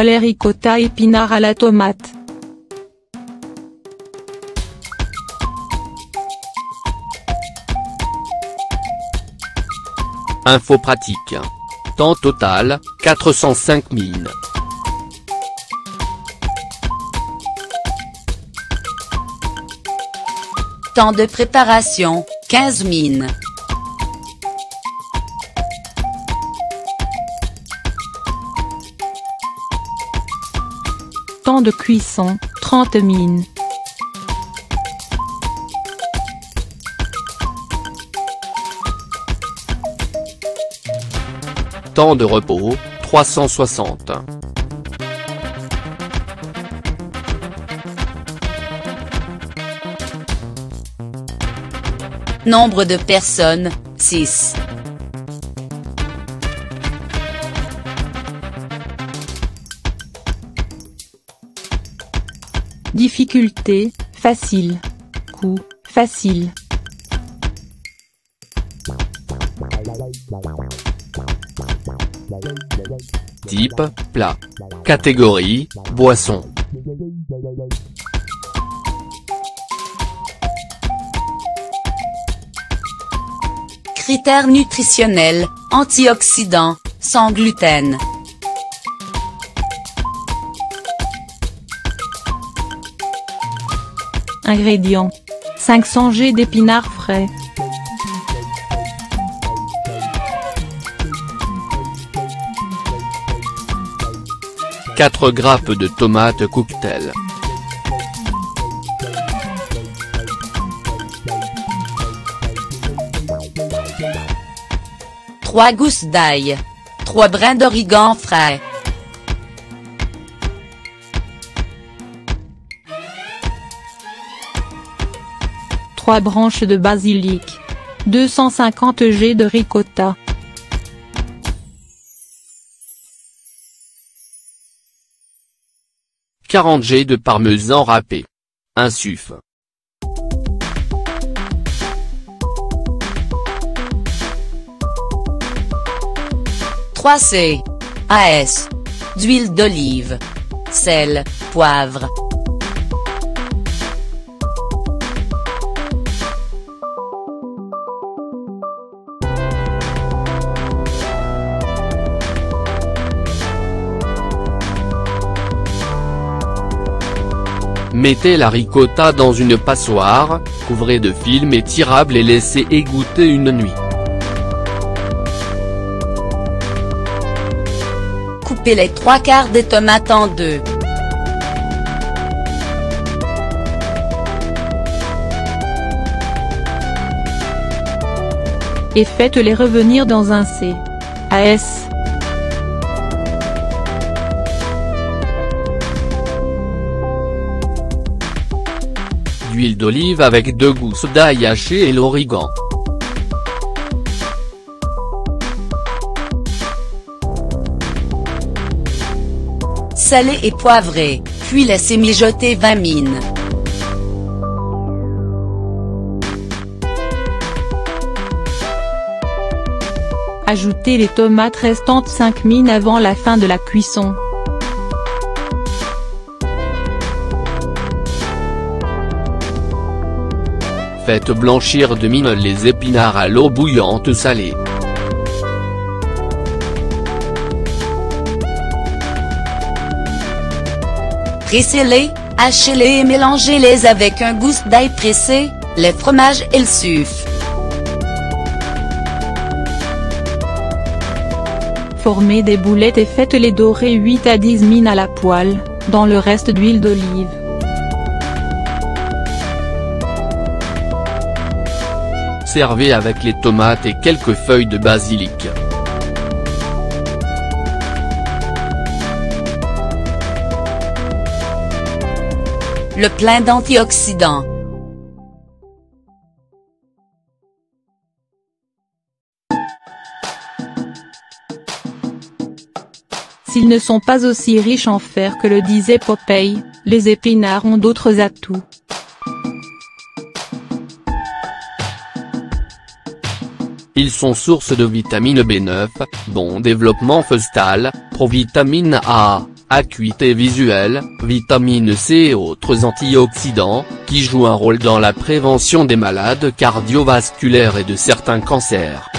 palais ricotta épinards à la tomate. Info pratique. Temps total, 405 mines. Temps de préparation, 15 mines. Temps de cuisson, 30 mines. Temps de repos, 360. Nombre de personnes, 6. Difficulté, facile. Coût, facile. Type, plat. Catégorie, boisson. Critères nutritionnels, antioxydants, sans gluten. Ingrédients. 500 g d'épinards frais. Quatre grappes de tomates cocktail. Trois gousses d'ail. Trois brins d'origan frais. Trois branches de basilic. 250 g de ricotta. « 40 g de parmesan râpé. Un suff. Trois C. AS. D'huile d'olive. Sel, poivre. Mettez la ricotta dans une passoire, couvrez de film étirable et laissez égoutter une nuit. Coupez les trois quarts des tomates en deux. Et faites-les revenir dans un C. AS. D'huile d'olive avec deux gousses d'ail haché et l'origan. Salé et poivré, puis laissez mijoter 20 mines. Ajoutez les tomates restantes 5 mines avant la fin de la cuisson. Faites blanchir de mine les épinards à l'eau bouillante salée. Pressez-les, hachez-les et mélangez-les avec un gousse d'ail pressé, les fromages et le sucre. Formez des boulettes et faites-les dorer 8 à 10 mines à la poêle, dans le reste d'huile d'olive. Servez avec les tomates et quelques feuilles de basilic. Le plein d'antioxydants. S'ils ne sont pas aussi riches en fer que le disait Popeye, les épinards ont d'autres atouts. Ils sont source de vitamine B9, bon développement fœtal, provitamine A, acuité visuelle, vitamine C et autres antioxydants, qui jouent un rôle dans la prévention des malades cardiovasculaires et de certains cancers.